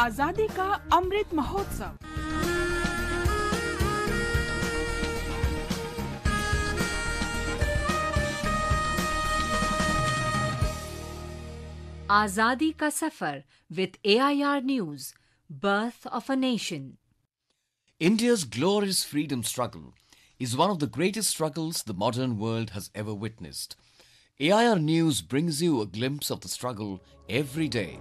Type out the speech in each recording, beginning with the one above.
आजादी का Amrit Mahotsav Azadi Ka Safar with AIR News, Birth of a Nation. India's glorious freedom struggle is one of the greatest struggles the modern world has ever witnessed. AIR News brings you a glimpse of the struggle every day.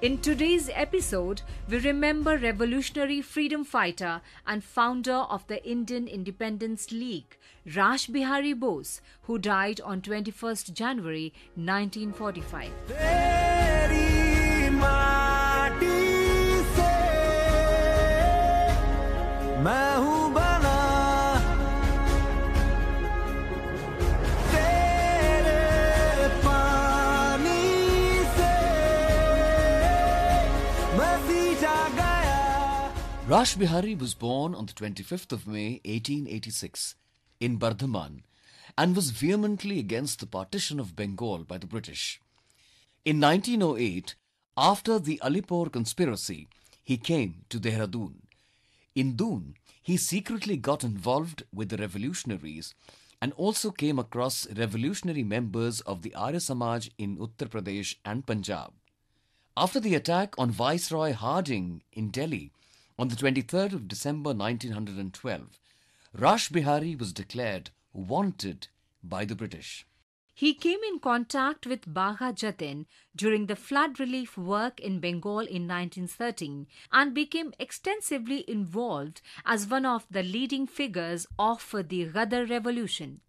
In today's episode, we remember revolutionary freedom fighter and founder of the Indian Independence League, Rash Behari Bose, who died on 21st January 1945. Rash Behari was born on the 25th of May 1886 in Bardhaman and was vehemently against the partition of Bengal by the British. In 1908, after the Alipore conspiracy, he came to Dehradun. In Doon, he secretly got involved with the revolutionaries and also came across revolutionary members of the Arya Samaj in Uttar Pradesh and Punjab. After the attack on Viceroy Hardinge in Delhi on the 23rd of December 1912, Rash Behari was declared wanted by the British. He came in contact with Bagha Jatin during the flood relief work in Bengal in 1913 and became extensively involved as one of the leading figures of the Ghadar revolution.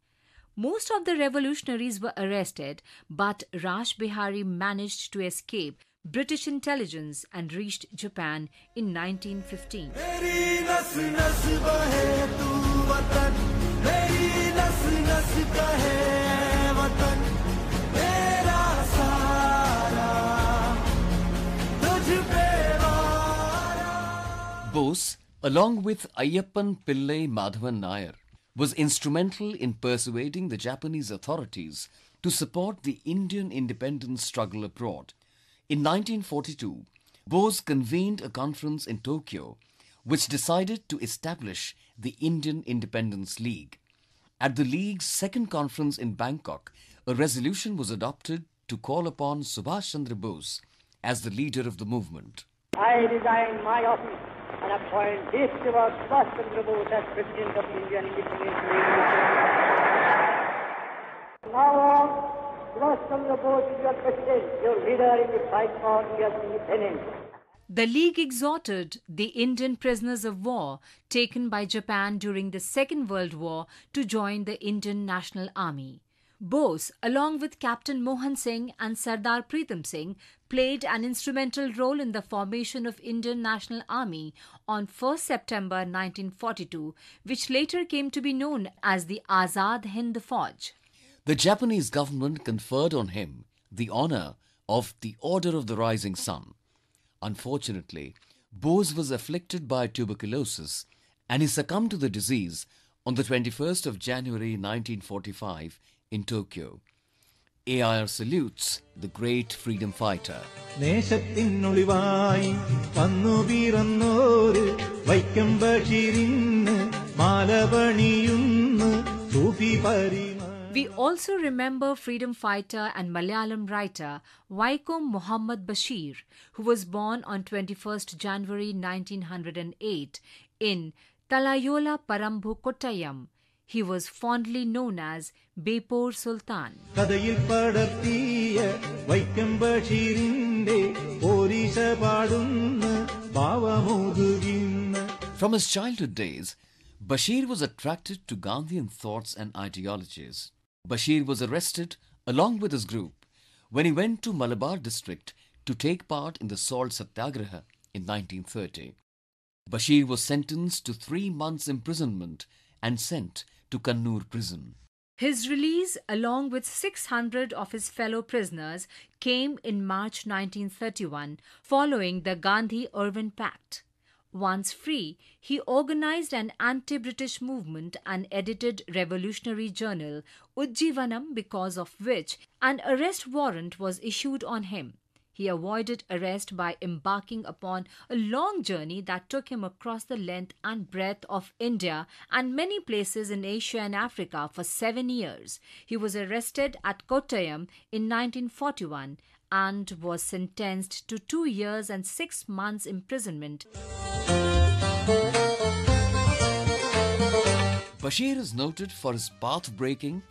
Most of the revolutionaries were arrested, but Rash Behari managed to escape British intelligence and reached Japan in 1915. Bose, along with Ayyappan Pillai Madhavan Nair, was instrumental in persuading the Japanese authorities to support the Indian independence struggle abroad. In 1942, Bose convened a conference in Tokyo which decided to establish the Indian Independence League. At the League's second conference in Bangkok, a resolution was adopted to call upon Subhash Chandra Bose as the leader of the movement. I resign my office and appoint this Subhash Chandra Bose as President of the Indian Independence League. Now on, Subhash Chandra Bose is your President, leader in the fight for India's independence. The League exhorted the Indian prisoners of war taken by Japan during the Second World War to join the Indian National Army. Bose, along with Captain Mohan Singh and Sardar Pritam Singh, played an instrumental role in the formation of Indian National Army on 1 September 1942, which later came to be known as the Azad Hind Fauj. The Japanese government conferred on him the honor of the Order of the Rising Sun. Unfortunately, Bose was afflicted by tuberculosis and he succumbed to the disease on the 21st of January 1945 in Tokyo. AIR salutes the great freedom fighter. നേശത്തിനൊളിവായി വന്നു പിറന്നോര് വൈക്കം ബഷീരിന്ന് മാലപണിയുന്ന് സൂഫി പരിമ We also remember freedom fighter and Malayalam writer Vaikom Muhammad Basheer, who was born on 21st January 1908 in Talayola Parambu Kottayam. He was fondly known as Beypore Sultan. From his childhood days, Basheer was attracted to Gandhian thoughts and ideologies. Basheer was arrested along with his group when he went to Malabar district to take part in the salt satyagraha in 1930. Basheer was sentenced to three months imprisonment and sent to Kannur prison. His release, along with 600 of his fellow prisoners, came in March 1931 following the Gandhi Irwin Pact. Once free, he organized an anti British movement and edited revolutionary journal Ujjivanam, because of which an arrest warrant was issued on him. He avoided arrest by embarking upon a long journey that took him across the length and breadth of India and many places in Asia and Africa for seven years. He was arrested at Kottayam in 1941 and was sentenced to two years and six months imprisonment. Basheer is noted for his path breaking,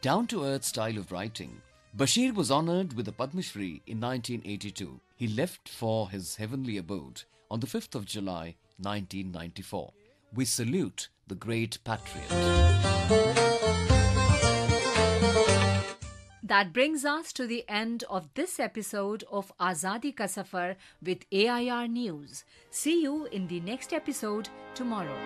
down to earth style of writing. Basheer was honored with the Padma Shri in 1982. He left for his heavenly abode on the 5th of July 1994. We salute the great patriot. That brings us to the end of this episode of Azadi Ka Safar with AIR News. See you in the next episode tomorrow.